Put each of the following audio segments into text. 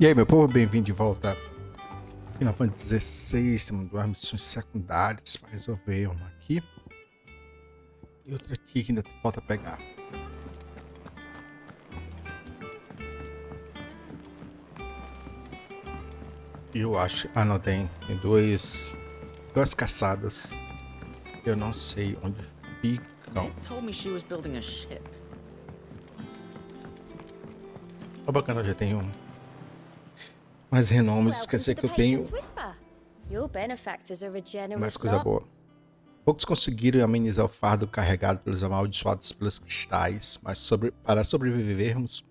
E aí, meu povo, bem-vindo de volta. Final Fantasy 16, temos duas missões secundárias para resolver uma aqui. E outra aqui que ainda falta pegar. E eu acho... Ah, não, tem. Tem dois... Duas caçadas. Eu não sei onde ficam. It told me she was building a ship. Ó, bacana, já tenho mais renome. Quer dizer que eu tenho Your benefactors are a generous mais coisa boa. Poucos conseguiram amenizar o fardo carregado pelos amaldiçoados pelos cristais, mas sobre, para sobrevivermos,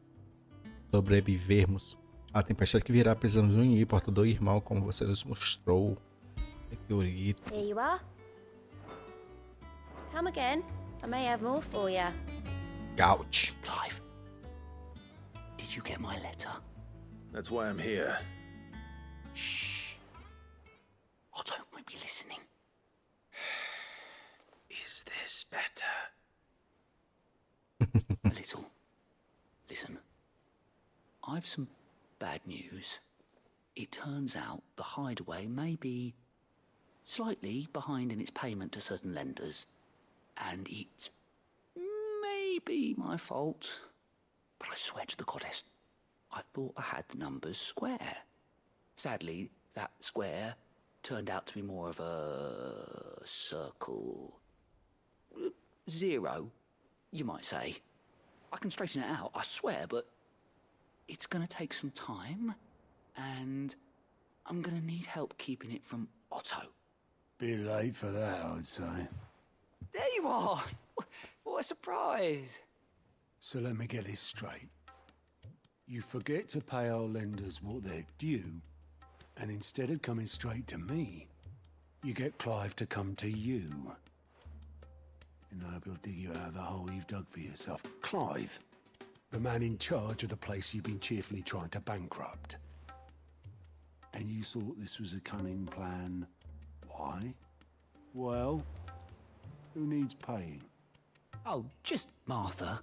sobrevivermos à tempestade que virá, precisamos unir portador e irmão, como você nos mostrou. Meteorito. Here you are. Come again. I may have more for you. Gout. Clive, did you get my letter? That's why I'm here. Shh. Otto won't be listening. Is this better? A little. Listen, I've some bad news. It turns out the hideaway may be slightly behind in its payment to certain lenders, and it's maybe my fault. But I swear to the goddess, I thought I had the numbers square. Sadly, that square turned out to be more of a circle. Zero, you might say. I can straighten it out, I swear, but it's gonna take some time, and I'm gonna need help keeping it from Otto. Be late for that, I'd say. There you are! What a surprise! So let me get this straight. You forget to pay our lenders what they're due, and instead of coming straight to me, you get Clive to come to you. And I hope he'll dig you out of the hole you've dug for yourself. Clive, the man in charge of the place you've been cheerfully trying to bankrupt. And you thought this was a cunning plan. Why? Well, who needs paying? Oh, just Martha.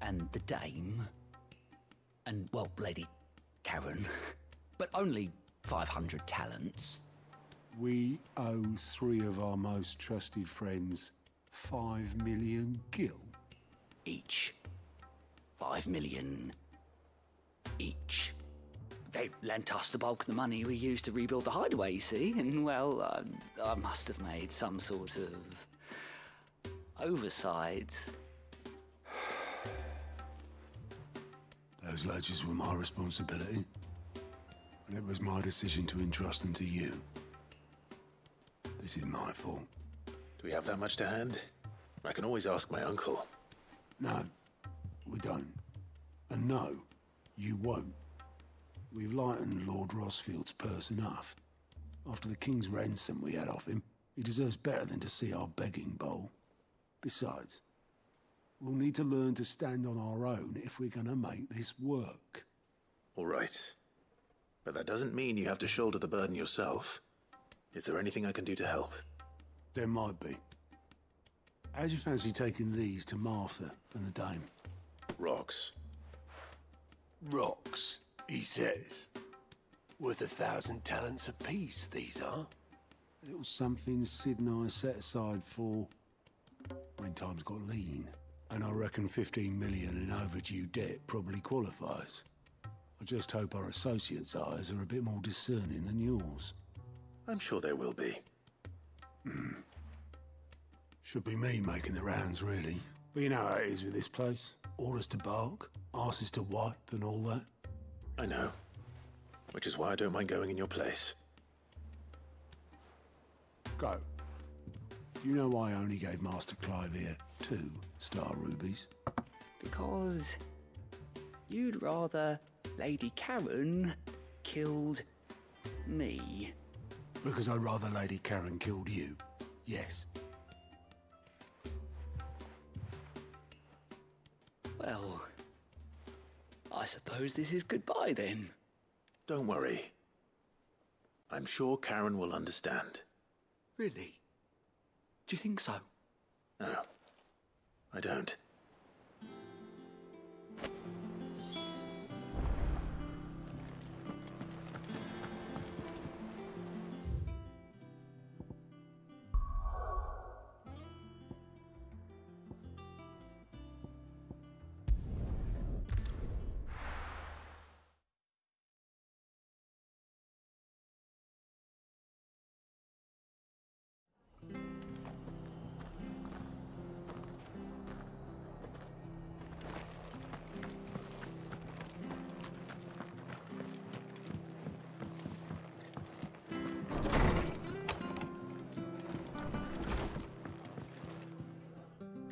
And the dame. And, well, Lady Charon. But only 500 talents. We owe three of our most trusted friends five million gil. each. Five million each. They lent us the bulk of the money we used to rebuild the hideaway, you see, and well, um, I must have made some sort of oversight. Those ledgers were my responsibility, and it was my decision to entrust them to you. This is my fault. Do we have that much to hand? I can always ask my uncle. No, we don't. And no, you won't. We've lightened Lord Rosfield's purse enough. After the king's ransom we had off him, he deserves better than to see our begging bowl. Besides, we'll need to learn to stand on our own if we're gonna make this work. All right. But that doesn't mean you have to shoulder the burden yourself. Is there anything I can do to help? There might be. How'd you fancy taking these to Martha and the dame? Rocks. Rocks, he says. Worth a thousand talents apiece, these are. A little something Cid and I set aside for when times got lean. And I reckon 15 million in overdue debt probably qualifies. I just hope our associates' eyes are a bit more discerning than yours. I'm sure they will be. Hmm. Should be me making the rounds, really. But you know how it is with this place. Orders to bark, asses to wipe, and all that. I know. Which is why I don't mind going in your place. Go. Do you know why I only gave Master Clive here two star rubies? Because you'd rather Lady Charon killed me. Because I'd rather Lady Charon killed you. Yes. Well, I suppose this is goodbye then. Don't worry. I'm sure Charon will understand. Really? Do you think so? No, I don't.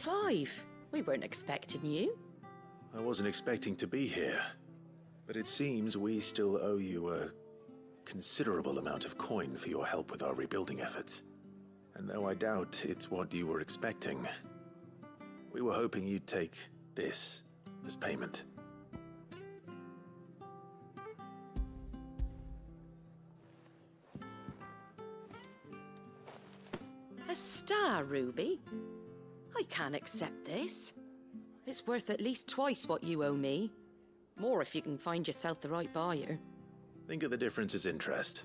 Clive, we weren't expecting you. I wasn't expecting to be here, but it seems we still owe you a considerable amount of coin for your help with our rebuilding efforts. And though I doubt it's what you were expecting, we were hoping you'd take this as payment. A star, Ruby? I can't accept this. It's worth at least twice what you owe me. More if you can find yourself the right buyer. Think of the difference as interest.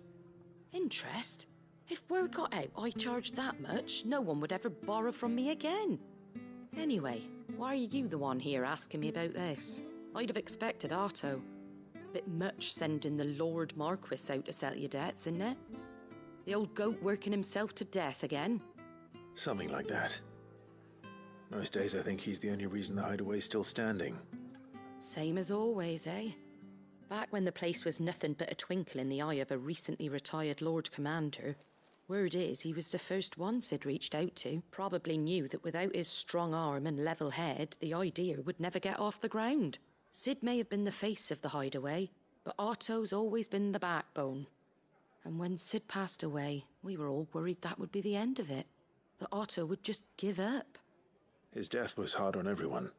Interest? If word got out I charged that much, no one would ever borrow from me again. Anyway, why are you the one here asking me about this? I'd have expected Otto. Bit much sending the Lord Marquis out to settle your debts, isn't it? The old goat working himself to death again. Something like that. Most days I think he's the only reason the hideaway's still standing. Same as always, eh? Back when the place was nothing but a twinkle in the eye of a recently retired Lord Commander, word is he was the first one Cid reached out to. Probably knew that without his strong arm and level head, the idea would never get off the ground. Cid may have been the face of the hideaway, but Otto's always been the backbone. And when Cid passed away, we were all worried that would be the end of it. That Otto would just give up. His death was hard on everyone.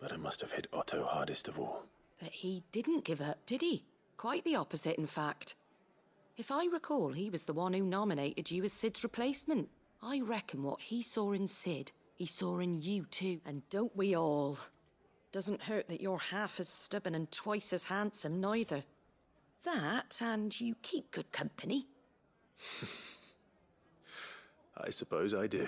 But it must have hit Otto hardest of all. But he didn't give up, did he? Quite the opposite, in fact. If I recall, he was the one who nominated you as Cid's replacement. I reckon what he saw in Cid, he saw in you too. And don't we all? Doesn't hurt that you're half as stubborn and twice as handsome, neither. That, and you keep good company. I suppose I do.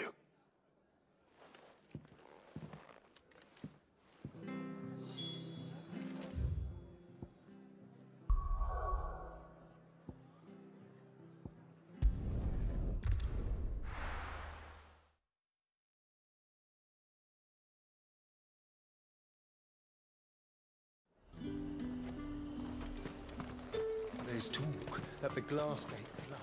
That the flood.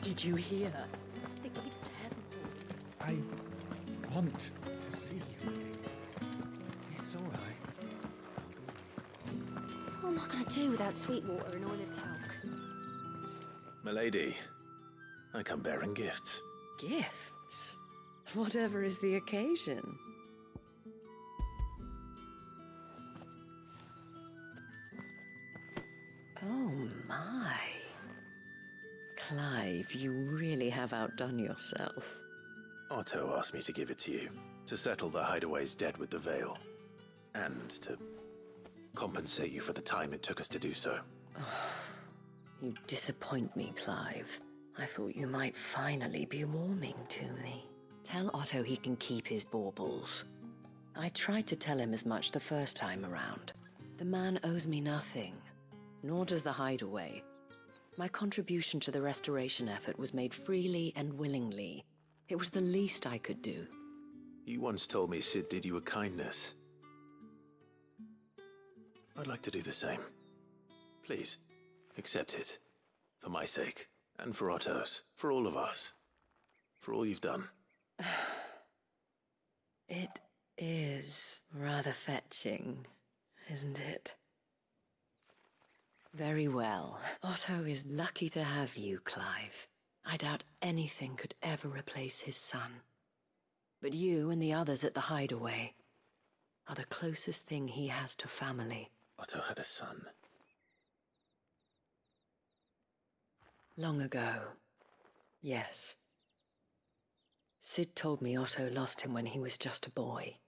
Did you hear? The gates to heaven. I want to see you again. It's all right. What am I going to do without sweet water and oil of talc? Milady, I come bearing gifts. Gifts? Whatever is the occasion. Oh my. Clive, you really have outdone yourself. Otto asked me to give it to you, to settle the hideaway's debt with the veil, and to compensate you for the time it took us to do so. You disappoint me, Clive. I thought you might finally be warming to me. Tell Otto he can keep his baubles. I tried to tell him as much the first time around. The man owes me nothing, nor does the hideaway. My contribution to the restoration effort was made freely and willingly. It was the least I could do. You once told me Cid did you a kindness. I'd like to do the same. Please, accept it. For my sake, and for Otto's, for all of us. For all you've done. It is rather fetching, isn't it? Very well. Otto is lucky to have you, Clive. I doubt anything could ever replace his son. But you and the others at the hideaway are the closest thing he has to family. Otto had a son. Long ago, yes. Cid told me Otto lost him when he was just a boy,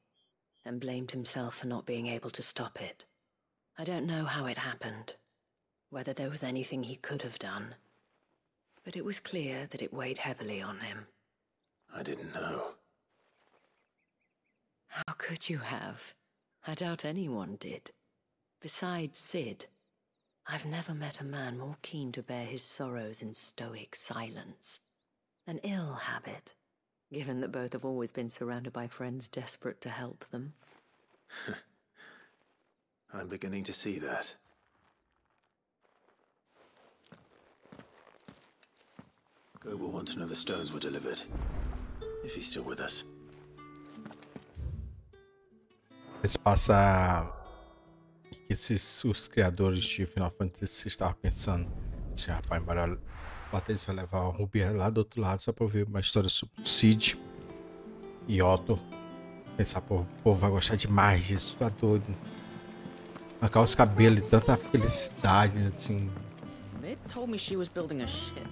and blamed himself for not being able to stop it. I don't know how it happened, whether there was anything he could have done, but it was clear that it weighed heavily on him. I didn't know. How could you have? I doubt anyone did. Besides Cid, I've never met a man more keen to bear his sorrows in stoic silence. An ill habit, given that both have always been surrounded by friends desperate to help them. I'm beginning to see that. Go will want to know the stones were delivered. If he's still with us. Esse passa que esses os criadores de Final Fantasy estavam pensando. Esse rapaz, embora Lattes vai levar o Ruby lá do outro lado só pra ver uma história sobre Cid e Otto. Pensar, pô, o povo vai gostar demais disso, tá doido. Arrancar os cabelos e tanta felicidade, assim. Mid told me she was building a ship.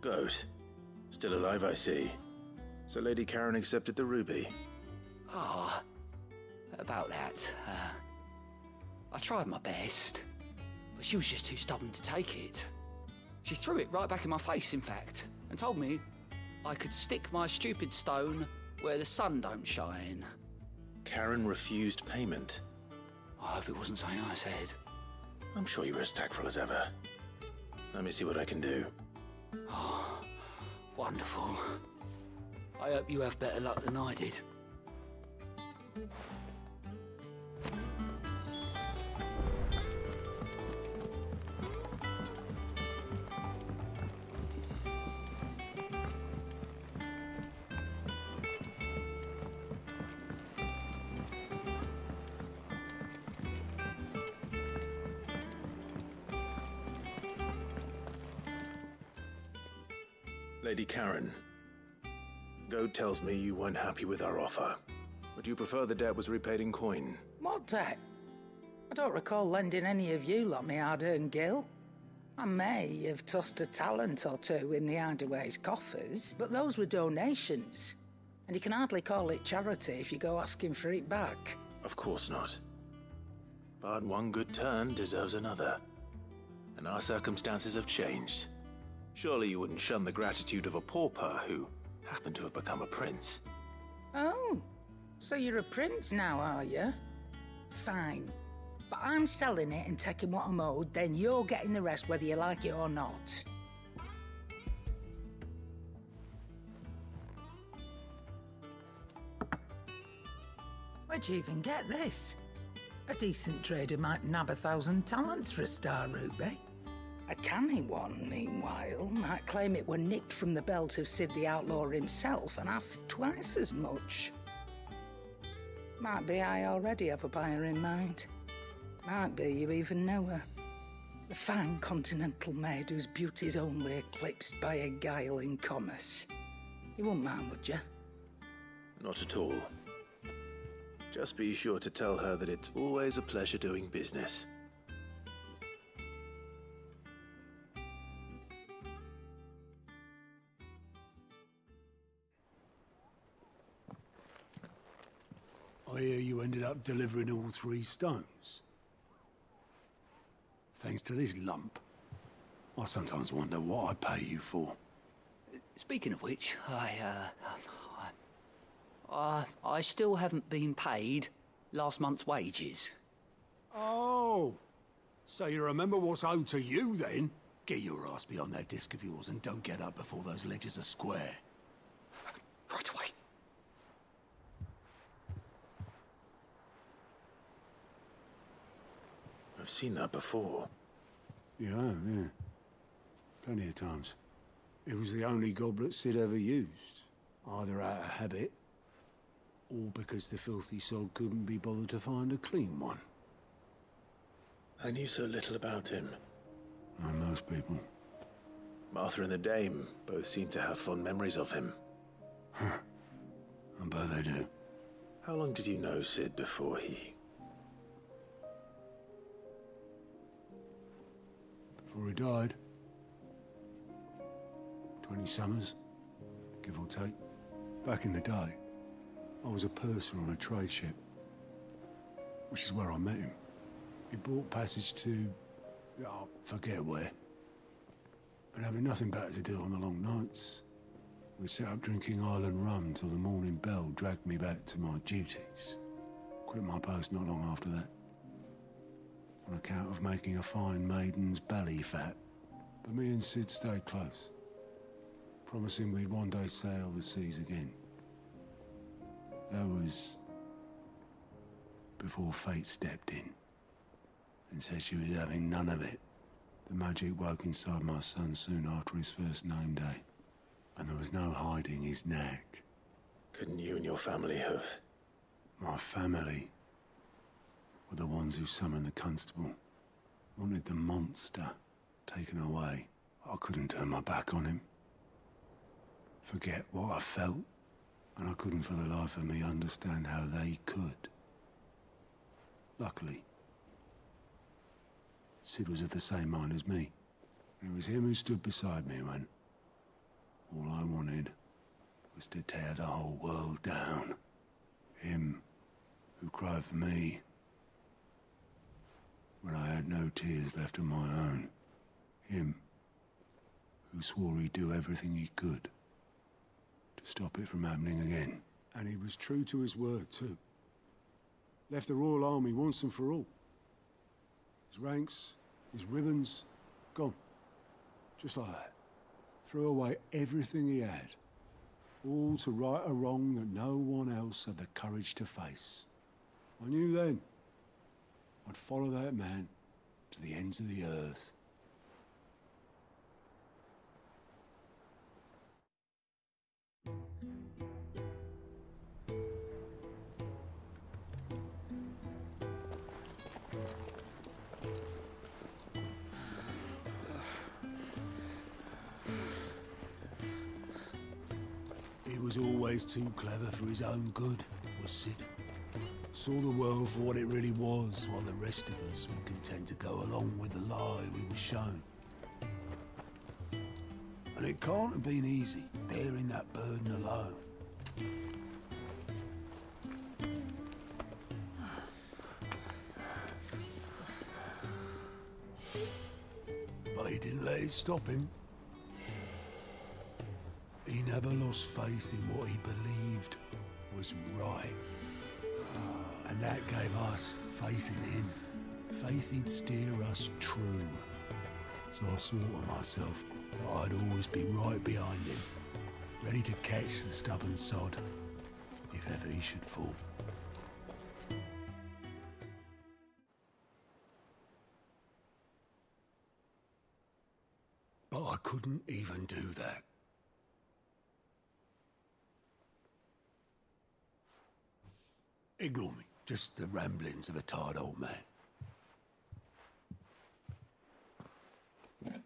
Goat. Still alive, I see. So Lady Karen accepted the ruby. Ah, about that. Uh, I tried my best, but she was just too stubborn to take it. She threw it right back in my face, in fact, and told me I could stick my stupid stone where the sun don't shine. Charon refused payment. I hope it wasn't something I said. I'm sure you were as tactful as ever. Let me see what I can do. Oh, Wonderful. I hope you have better luck than I did. Lady Charon. Goetz tells me you weren't happy with our offer. Would you prefer the debt was repaid in coin? What debt? I don't recall lending any of you lot me hard-earned gil. I may have tossed a talent or two in the Hideaway's coffers, but those were donations. And you can hardly call it charity if you go asking for it back. Of course not. But one good turn deserves another. And our circumstances have changed. Surely you wouldn't shun the gratitude of a pauper who happened to have become a prince. Oh, so you're a prince now, are you? Fine. But I'm selling it and taking what I'm owed, then you're getting the rest whether you like it or not. Where'd you even get this? A decent trader might nab a thousand talents for a star ruby. A canny one, meanwhile, might claim it were nicked from the belt of Cid the Outlaw himself and ask twice as much. Might be I already have a buyer in mind. Might be you even know her. The fine continental maid whose beauty's only eclipsed by a guile in commerce. You wouldn't mind, would you? Not at all. Just be sure to tell her that it's always a pleasure doing business. I hear you ended up delivering all three stones. Thanks to this lump. I sometimes wonder what I pay you for. Speaking of which, I, uh, I, I still haven't been paid last month's wages. Oh, so you remember what's owed to you then? Get your ass behind that disc of yours and don't get up before those ledgers are square. Right away. I've seen that before. You have, yeah. Plenty of times. It was the only goblet Cid ever used. Either out of habit, or because the filthy soul couldn't be bothered to find a clean one. I knew so little about him. Like most people. Martha and the Dame both seem to have fond memories of him. I bet they do. How long did you know Cid before he... Before he died. Twenty summers, give or take. Back in the day, I was a purser on a trade ship. Which is where I met him. He bought passage to... Oh, forget where. But having nothing better to do on the long nights, we set up drinking island rum till the morning bell dragged me back to my duties. Quit my post not long after that. On account of making a fine maiden's belly fat. But me and Cid stayed close. Promising we'd one day sail the seas again. That was before fate stepped in and said she was having none of it. The magic woke inside my son soon after his first name day, and there was no hiding his knack. Couldn't you and your family have? My family were the ones who summoned the constable, wanted the monster taken away. I couldn't turn my back on him. Forget what I felt, and I couldn't for the life of me understand how they could. Luckily, Cid was of the same mind as me. It was him who stood beside me when all I wanted was to tear the whole world down. Him who cried for me when I had no tears left of my own. Him who swore he'd do everything he could to stop it from happening again. And he was true to his word, too. Left the Royal Army once and for all. His ranks, his ribbons, gone. Just like that. Threw away everything he had. All to right a wrong that no one else had the courage to face. I knew then I'd follow that man to the ends of the earth. He was always too clever for his own good, was Cid. Saw the world for what it really was, while the rest of us were content to go along with the lie we were shown. And it can't have been easy, bearing that burden alone. But he didn't let it stop him. He never lost faith in what he believed was right. And that gave us faith in him. Faith he'd steer us true. So I swore to myself that I'd always be right behind him, ready to catch the stubborn sod if ever he should fall. But I couldn't even do that. Ignore me. Just the ramblings of a tired old man.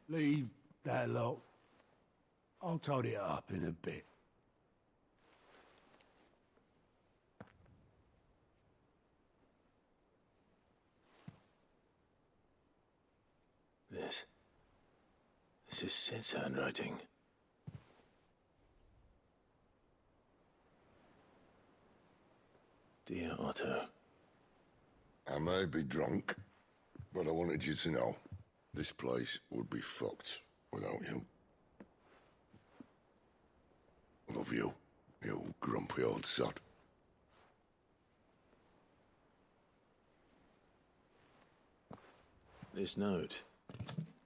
Leave that lot. I'll tidy it up in a bit. This. This is Cid's handwriting. Dear Otto, I may be drunk, but I wanted you to know this place would be fucked without you. Love you, you grumpy old sod. this note.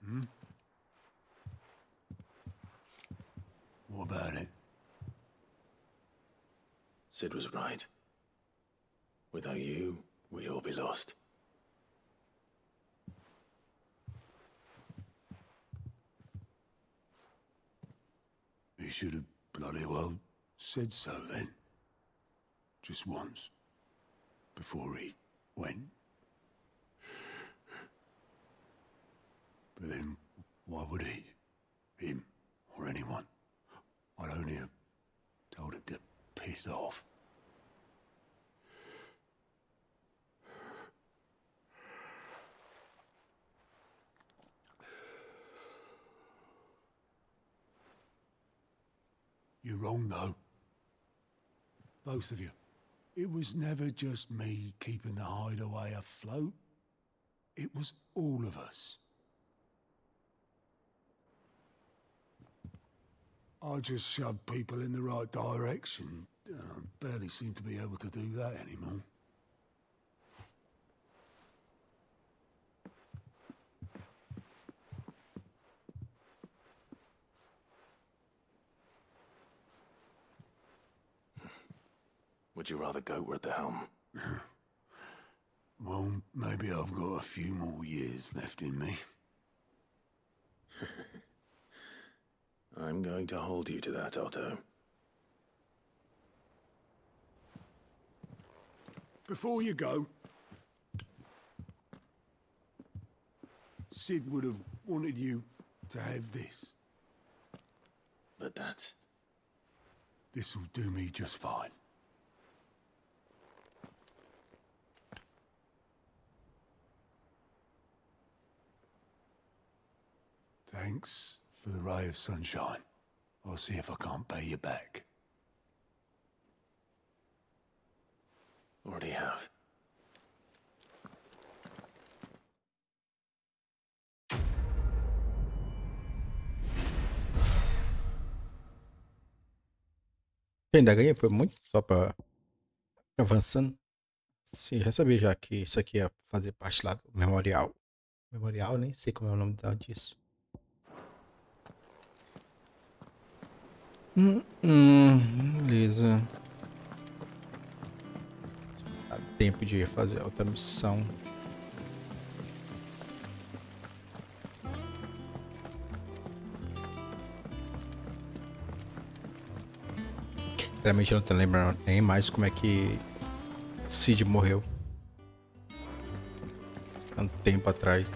Hmm? What about it? Cid was right. Without you, we'd all be lost. He should have bloody well said so then. Just once. Before he went. But then, why would he? Him, or anyone? I'd only have told him to piss off. You're wrong, though. Both of you. It was never just me keeping the hideaway afloat. It was all of us. I just shoved people in the right direction. and I barely seem to be able to do that anymore. Would you rather go at the helm? Well, maybe I've got a few more years left in me. I'm going to hold you to that, Otto. Before you go, Cid would have wanted you to have this. But that's... This'll do me just fine. Thanks for the ray of sunshine. I'll see if I can't pay you back. Already have. Ainda ganhei, foi muito só pra avançando. Sim, já sabia já que isso aqui ia fazer parte lá do memorial. Memorial, nem sei como é o nome disso. Hum, hum, beleza. Dá tempo de fazer outra missão. Sinceramente eu não tô lembrando nem mais como é que Cid morreu. Tanto tempo atrás.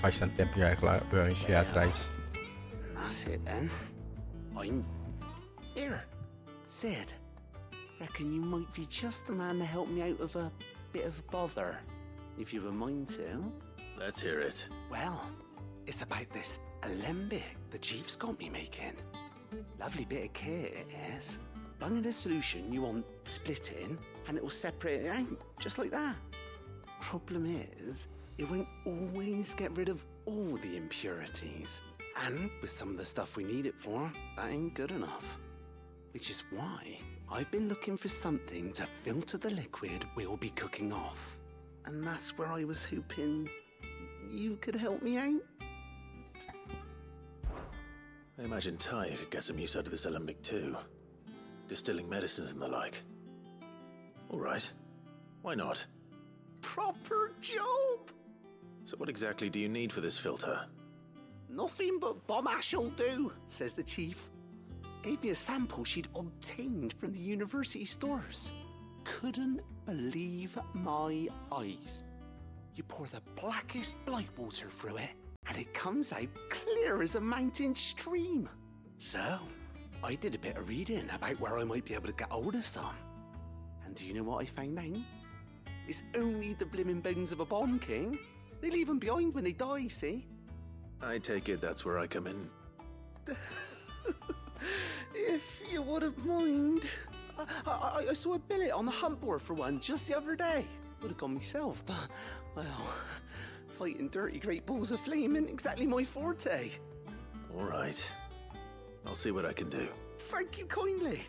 Faz tanto tempo já, é claro, eu enchi atrás. That's it then. I'm here. Cid. Reckon you might be just the man to help me out of a bit of bother. If you've a mind to. Let's hear it. Well, it's about this alembic the chief's got me making. Lovely bit of kit it is. Bung in a solution you want splitting, and it will separate it out, just like that. Problem is, it won't always get rid of all the impurities. And with some of the stuff we need it for, that ain't good enough. Which is why I've been looking for something to filter the liquid we'll be cooking off. And that's where I was hoping you could help me out. I imagine Ty could get some use out of this alembic too. Distilling medicines and the like. All right. Why not? Proper job! So what exactly do you need for this filter? Nothing but bomb ash'll do, says the chief. Gave me a sample she'd obtained from the university stores. Couldn't believe my eyes. You pour the blackest blight water through it, and it comes out clear as a mountain stream. So, I did a bit of reading about where I might be able to get hold of some. And do you know what I found out? It's only the blimmin' bones of a bomb king. They leave leave 'em behind when they die, see? I take it that's where I come in. If you wouldn't mind. I, I, I saw a billet on the hunt board for one just the other day. Would have gone myself, but, well, fighting dirty great balls of flame isn't exactly my forte. All right. I'll see what I can do. Thank you kindly.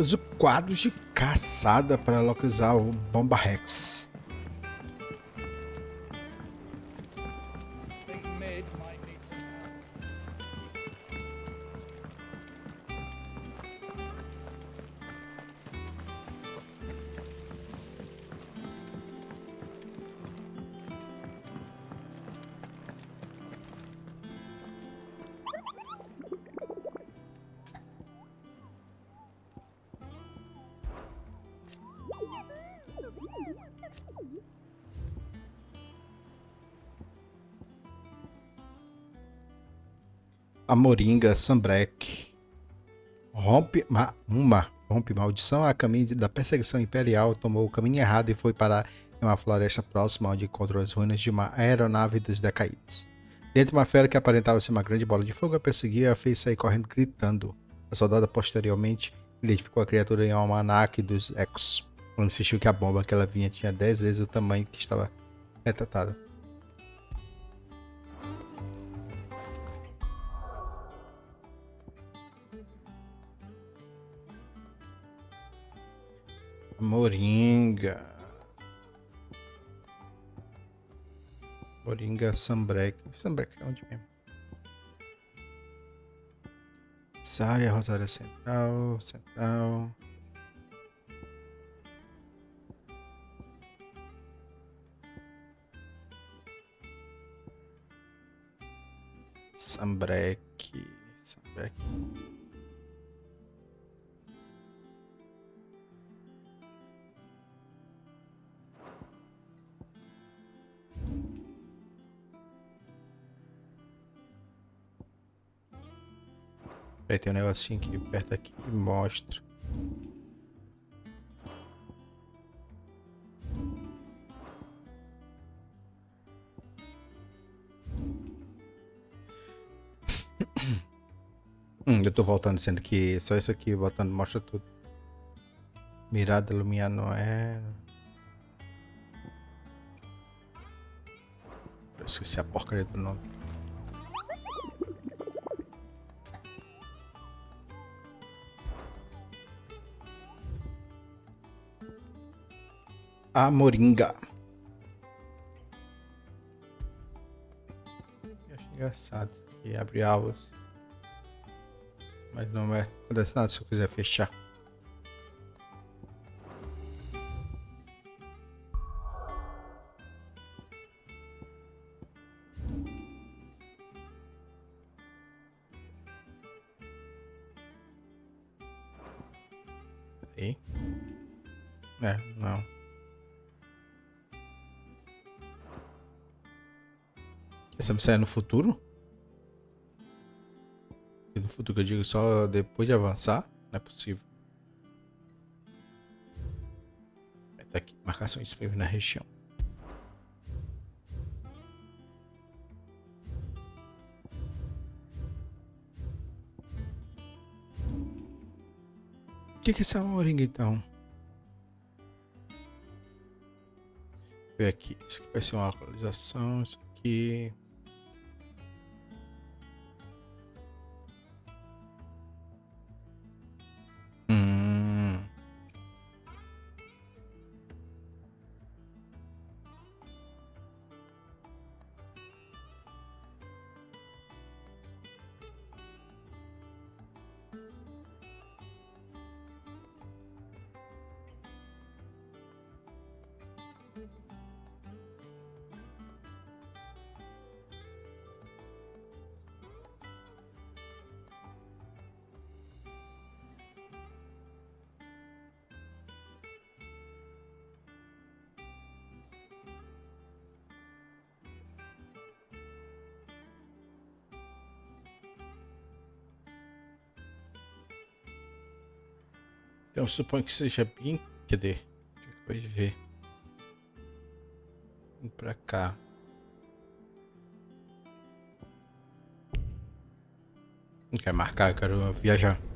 Use quadros de caçada para localizar o Bomba Rex. A Moringa Sambrek. Rompe ma- uma rompe maldição a caminho da perseguição imperial, tomou o caminho errado e foi parar em uma floresta próxima onde encontrou as ruínas de uma aeronave dos decaídos. Dentro de uma fera que aparentava ser uma grande bola de fogo a perseguia e a fez sair correndo gritando. A soldada posteriormente identificou a criatura em um almanaque dos Ecos, quando insistiu que a bomba que ela vinha tinha 10 vezes o tamanho que estava retratada. Moringa. Moringa Sambrec. Sambrec é onde mesmo? Sária, Rosária Central, Central. Sambrec. Sambrec. Aí tem um negocinho aqui perto aqui que mostra. Hum, eu tô voltando dizendo que só isso aqui voltando mostra tudo. Mirada Lumiar não é. Eu esqueci a porcaria do nome. A Moringa. Eu acho engraçado. E abre alvos. Mas não é. Acontece nada se eu quiser fechar. Aí. É, não. Essa missão é no futuro? No futuro que eu digo só depois de avançar? Não é possível. Tá aqui, marcação disponível na região. O que, que é essa moringa então? Ver aqui. Isso aqui vai ser uma atualização. Isso aqui. Então suponho que seja bem. Cadê? Depois de ver. Vamos pra cá. Não quero marcar, quero viajar.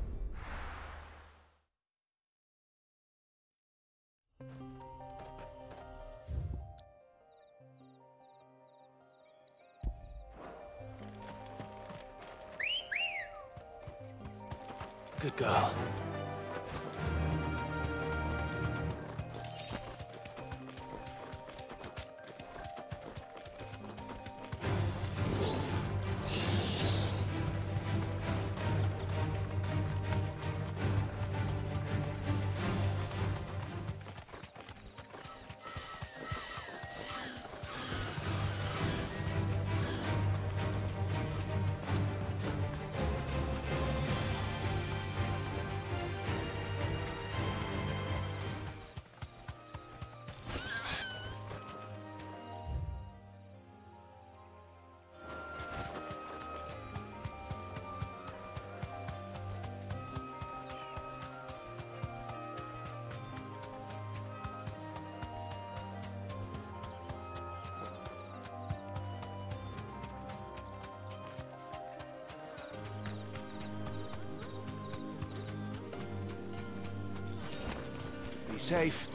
Safe.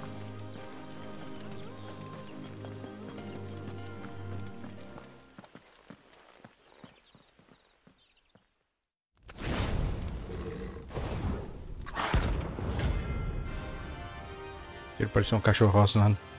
Ele parecia um cachorro rosnando.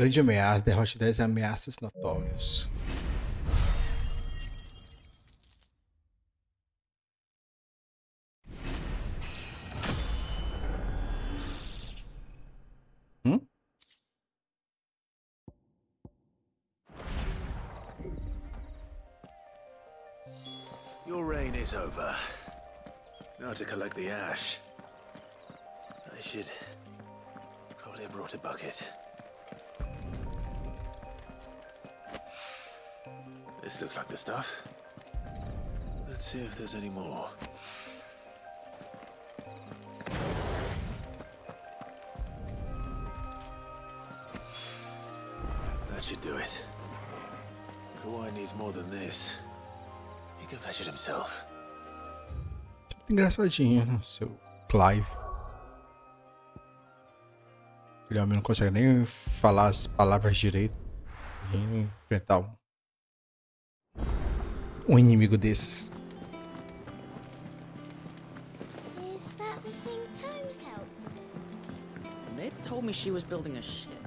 Grande ameaça, derrote 10 ameaças notórias. Hum? Your reign is over. Now to collect the ash. Stuff. Let's see if there's any more. That should do it. If Hawaii needs more than this, he can fetch it himself. Engraçadinho, né? seu Clive. Homem não consegue nem falar as palavras direito. Vem enfrentar um, um inimigo desses. Is that the thing Tomes helped? Ned told me she was building a ship.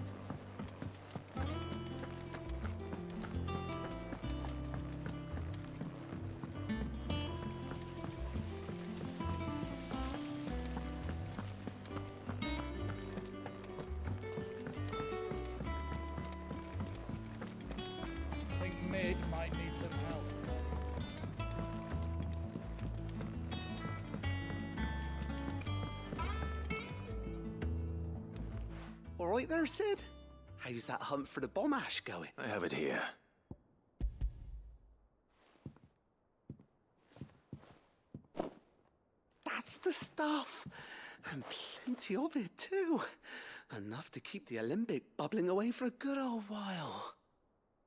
Hunt for the bomb ash going? I have it here. That's the stuff. And plenty of it, too. Enough to keep the Alembic bubbling away for a good old while.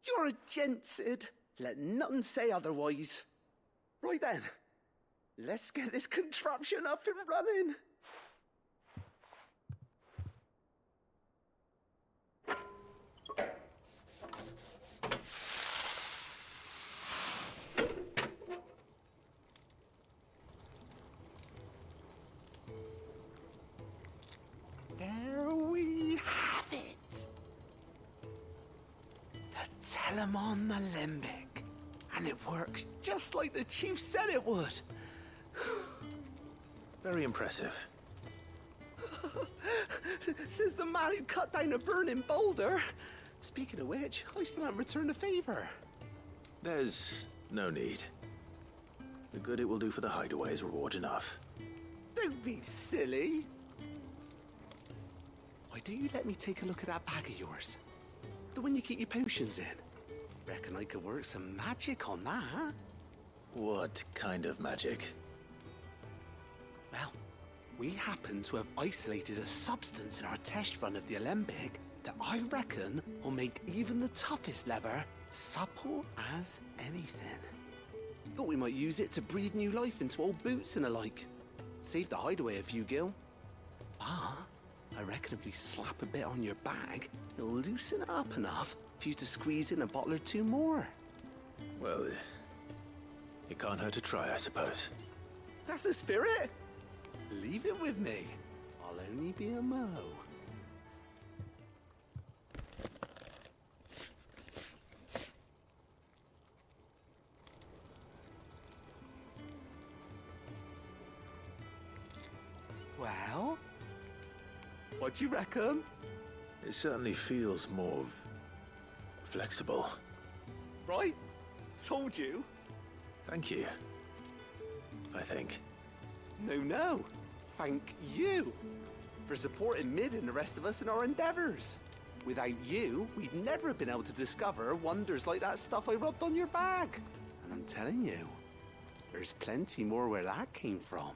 You're a gent, Cid. Let none say otherwise. Right then, let's get this contraption up and running. The Telemon Alembic. And it works just like the chief said it would. Very impressive. Says the man who cut down a burning boulder. Speaking of which, I still haven't returned the favor. There's no need. The good it will do for the hideaway is reward enough. Don't be silly. Why don't you let me take a look at that bag of yours? The one you keep your potions in. Reckon I could work some magic on that. Huh? What kind of magic? Well, we happen to have isolated a substance in our test run of the Alembic that I reckon will make even the toughest lever supple as anything. Thought we might use it to breathe new life into old boots and the like. Save the hideaway a few gil. Ah, I reckon if we slap a bit on your bag, it'll loosen it up enough for you to squeeze in a bottle or two more. Well, it can't hurt to try, I suppose. That's the spirit. Leave it with me. I'll only be a mo. Well, what do you reckon? It certainly feels more flexible. Right? Told you. Thank you. I think. No, no. Thank you for supporting Mid and the rest of us in our endeavors. Without you, we'd never have been able to discover wonders like that stuff I rubbed on your bag. And I'm telling you, there's plenty more where that came from.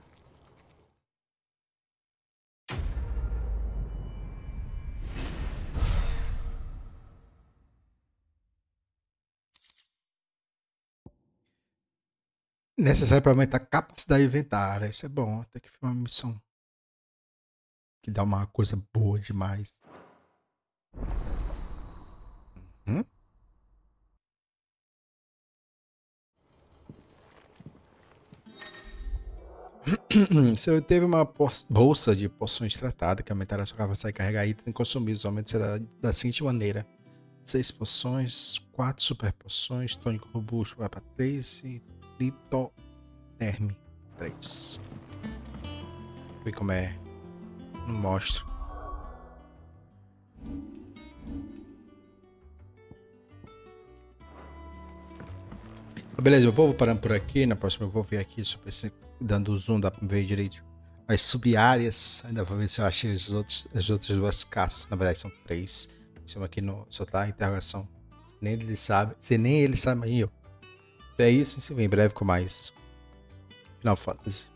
Necessário para aumentar a capacidade de inventário. Isso é bom. Tem que filmar uma missão. Que dá uma coisa boa demais. Uhum. Se teve uma bolsa de poções tratadas que aumentará sua capacidade de carregar item consumidos, aumento será da seguinte maneira: 6 poções, 4 super poções, tônico robusto vai para 3 e Litoterm 3. Ver como é. Não mostra. Beleza, eu vou parando por aqui. Na próxima eu vou ver aqui se dando zoom dá pra ver direito as sub-áreas. Ainda vou ver se eu achei os outros, as outras duas caças. Na verdade são três. Estamos aqui no. Só tá interrogação. Nem ele sabe. Se nem ele sabe, eu. É isso, se vem em breve com mais Final Fantasy.